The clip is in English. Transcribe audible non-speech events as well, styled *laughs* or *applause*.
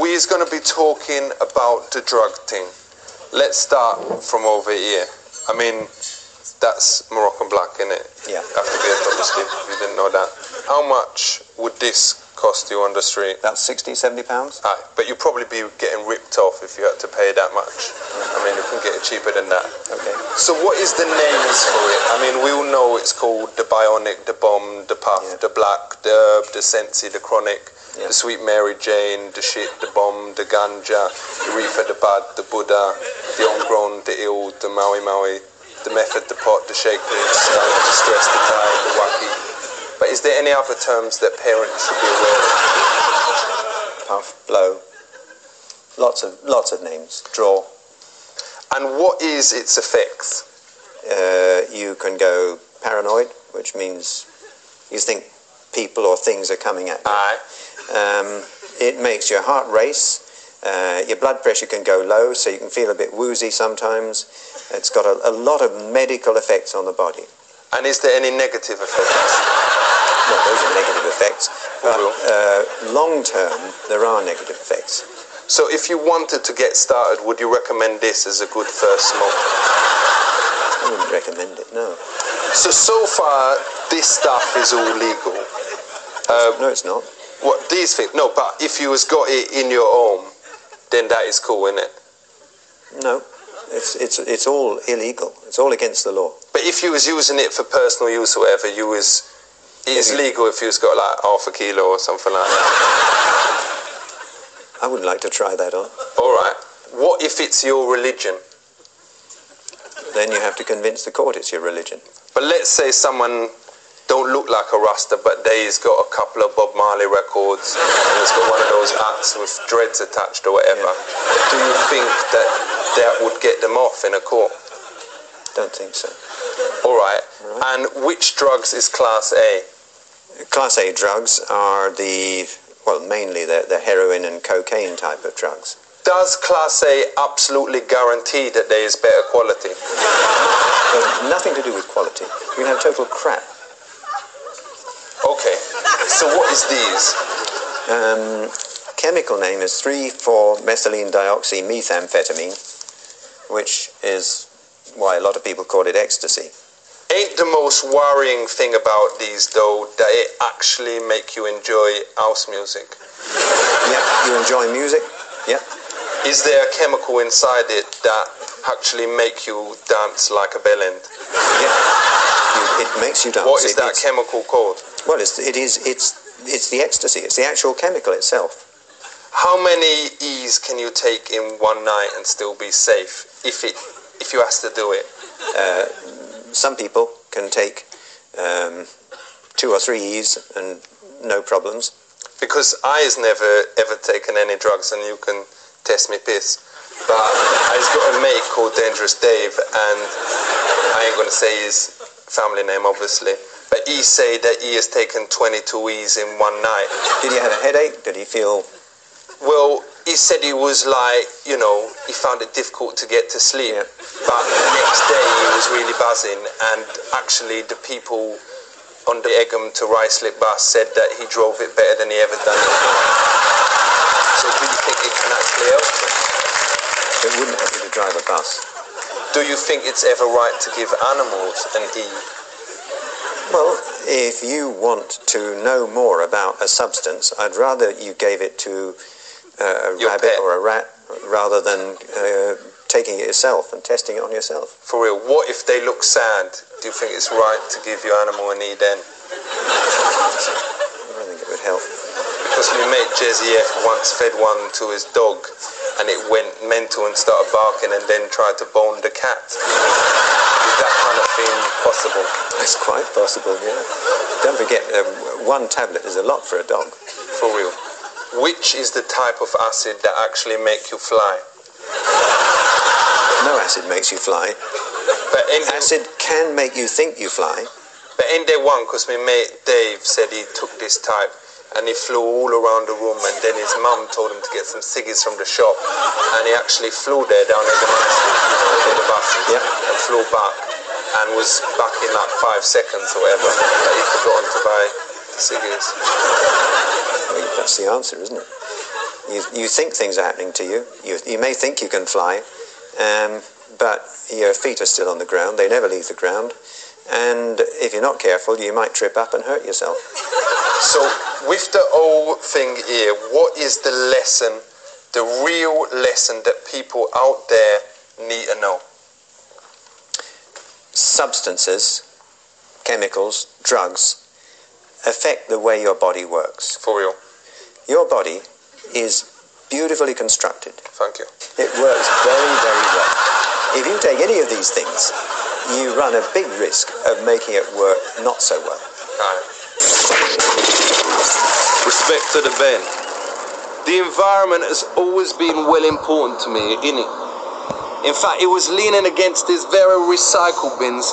We is going to be talking about the drug thing. Let's start from over here. I mean, that's Moroccan black, in it? Yeah. After being obviously, if you didn't know that. How much would this cost you on the street? About 60, 70 pounds. Aye, but you'd probably be getting ripped off if you had to pay that much. I mean, you can get it cheaper than that. Okay. So what is the names for it? I mean, we all know it's called the Bionic, the Bomb, the Puff, Yeah. the Black, the Herb, the Sensi, the Chronic, Yeah. the Sweet Mary Jane, the Shit, the Bomb, the Ganja, the Reefer, the Bud, the Buddha, the Homegrown, the Ill, the Maui Wowie, the Method, the Pot, the Shake, the the Stress, the Tide, the Wacky. But is there any other terms that parents should be aware of? Puff, blow. Lots of lots of names. Draw. And what is its effects? Uh, you can go paranoid, which means you think people or things are coming at you. Aye. Um, it makes your heart race. Uh, your blood pressure can go low, so you can feel a bit woozy sometimes. It's got a, a lot of medical effects on the body. And is there any negative effects? Those are negative effects. But uh, long term, there are negative effects. So if you wanted to get started, would you recommend this as a good first smoke? I wouldn't recommend it, no. So so far, this stuff is all legal. Uh, no, it's not. what these things? No, but if you was got it in your home, then that is cool, isn't it? No. It's, it's, it's all illegal. It's all against the law. But if you was using it for personal use or whatever, you was it is If legal if you was got like half a kilo or something like that. *laughs* I wouldn't like to try that on. All right. What if it's your religion? Then you have to convince the court it's your religion. But let's say someone don't look like a Rasta, but they's got a couple of Bob Marley records and it's got one of those hats with dreads attached or whatever. Do you think that that would get them off in a court? Don't think so. All right. And which drugs is Class A? Class A drugs are the, well, mainly the, the heroin and cocaine type of drugs. Does Class A absolutely guarantee that there is better quality? *laughs* Nothing to do with quality. You can have total crap. Okay. So what is these? Um, chemical name is 3,4-methylene dioxymethamphetamine, which is why a lot of people call it ecstasy. Ain't the most worrying thing about these though that it actually make you enjoy house music? Yeah, you enjoy music? Yeah. Is there a chemical inside it that actually make you dance like a bellend? Yeah. You, it makes you dance. What is It- that chemical called? Well, it's, it is, it's, it's the ecstasy. It's the actual chemical itself. How many E's can you take in one night and still be safe if it if you has to do it? Uh, Some people can take um, two or three E's and no problems. Because I has never ever taken any drugs and you can test me piss. But I've got a mate called Dangerous Dave and I ain't gonna say his family name obviously. But he say that he has taken 22 E's in one night. Did he have a headache? Did he feel Well, he said he was like, you know, he found it difficult to get to sleep. Yeah. But the next day he was really buzzing, and actually the people on the Egham to Ruislip bus said that he drove it better than he ever done it. So do you think it can actually help him? it wouldn't help you to drive a bus? Do you think it's ever right to give animals an E? Well, if you want to know more about a substance, I'd rather you gave it to a Your rabbit pet. or a rat rather than uh, taking it yourself and testing it on yourself. For real, what if they look sad? Do you think it's right to give your animal an E then? I don't think it would help. Because my mate Jezzy F once fed one to his dog and it went mental and started barking and then tried to bone the cat. Is that kind of thing possible? It's quite possible, yeah. Don't forget, um, one tablet is a lot for a dog. For real. Which is the type of acid that actually make you fly? No acid makes you fly. But Acid can make you think you fly. but in day one? Because my mate Dave said he took this type and he flew all around the room and then his mum told him to get some ciggies from the shop and he actually flew there down at the the buses Yeah. and flew back and was back in like five seconds or whatever but he forgotten to buy the ciggies. That's the answer, isn't it? You, you think things are happening to you. You, you may think you can fly, um, but your feet are still on the ground. They never leave the ground. And if you're not careful, you might trip up and hurt yourself. So, with the whole thing here, what is the lesson, the real lesson that people out there need to know? Substances, chemicals, drugs affect the way your body works. For real. Your body is beautifully constructed. Thank you. It works very, very well. If you take any of these things, you run a big risk of making it work not so well. Alright. Respect to the Ben. The environment has always been well important to me, innit? In fact, it was leaning against these very recycle bins